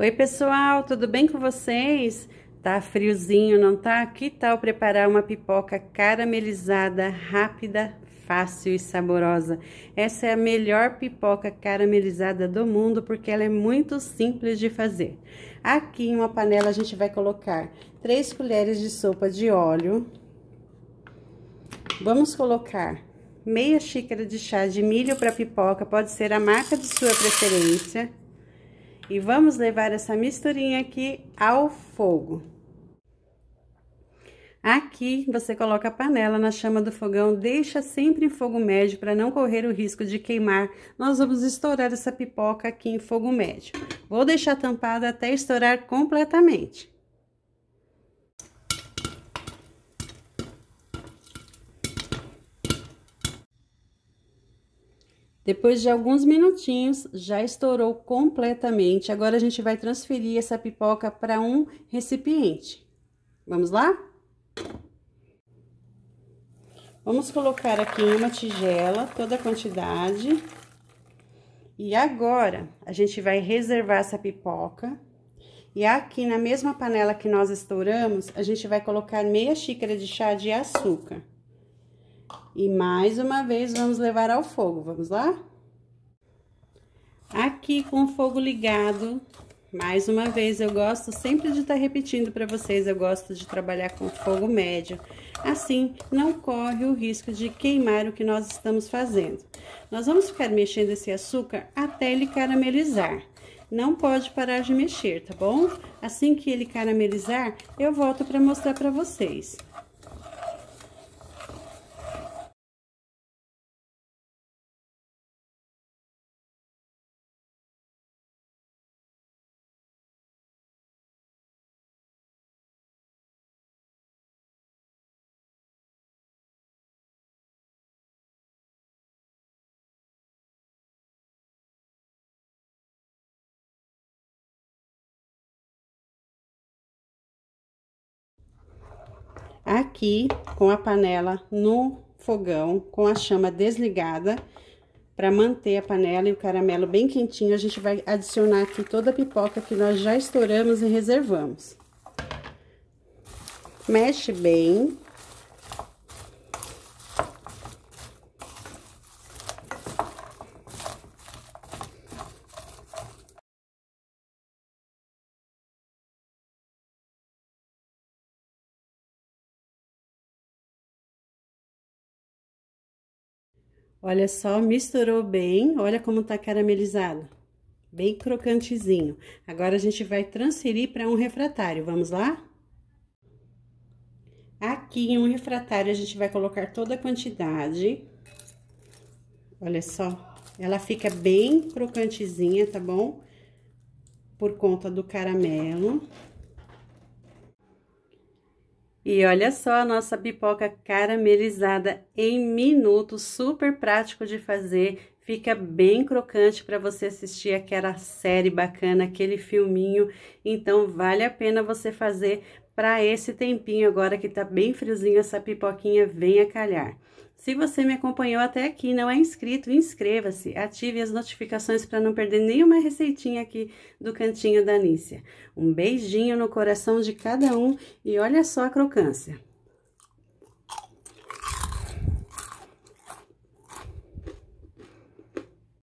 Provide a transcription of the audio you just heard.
Oi, pessoal, tudo bem com vocês? Tá friozinho, não tá? Que tal preparar uma pipoca caramelizada, rápida, fácil e saborosa? Essa é a melhor pipoca caramelizada do mundo porque ela é muito simples de fazer. Aqui em uma panela a gente vai colocar 3 colheres de sopa de óleo. Vamos colocar meia xícara de chá de milho para pipoca, pode ser a marca de sua preferência e vamos levar essa misturinha aqui ao fogo. Aqui, você coloca a panela na chama do fogão, deixa sempre em fogo médio para não correr o risco de queimar. Nós vamos estourar essa pipoca aqui em fogo médio. Vou deixar tampada até estourar completamente. Depois de alguns minutinhos, já estourou completamente. Agora, a gente vai transferir essa pipoca para um recipiente. Vamos lá? Vamos colocar aqui em uma tigela toda a quantidade. E agora, a gente vai reservar essa pipoca. E aqui na mesma panela que nós estouramos, a gente vai colocar meia xícara de chá de açúcar. E mais uma vez, vamos levar ao fogo. Vamos lá? Aqui com o fogo ligado, mais uma vez, eu gosto sempre de estar tá repetindo para vocês, eu gosto de trabalhar com fogo médio. Assim, não corre o risco de queimar o que nós estamos fazendo. Nós vamos ficar mexendo esse açúcar até ele caramelizar. Não pode parar de mexer, tá bom? Assim que ele caramelizar, eu volto para mostrar para vocês. Aqui, com a panela no fogão, com a chama desligada, para manter a panela e o caramelo bem quentinho, a gente vai adicionar aqui toda a pipoca que nós já estouramos e reservamos. Mexe bem. Olha só, misturou bem, olha como tá caramelizado. Bem crocantezinho. Agora, a gente vai transferir para um refratário, vamos lá? Aqui em um refratário, a gente vai colocar toda a quantidade. Olha só, ela fica bem crocantezinha, tá bom? Por conta do caramelo. E olha só a nossa pipoca caramelizada em minutos, super prático de fazer, fica bem crocante para você assistir aquela série bacana, aquele filminho. Então vale a pena você fazer para esse tempinho agora que tá bem friozinho, essa pipoquinha venha calhar. Se você me acompanhou até aqui não é inscrito, inscreva-se, ative as notificações para não perder nenhuma receitinha aqui do Cantinho da Nícia. Um beijinho no coração de cada um e olha só a crocância.